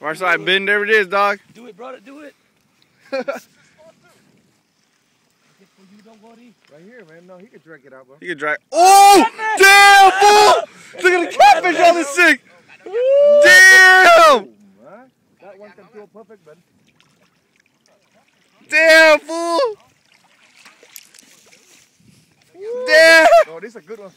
Right side bend, there it is, dog. Do it, brother. Do it. Right here, man. No, he could drag it out, bro. He can drag. Oh! Damn, fool! Look at the catfish on the sink. Damn! That one can feel perfect, man. Damn, fool! Damn! Oh, this is a good one.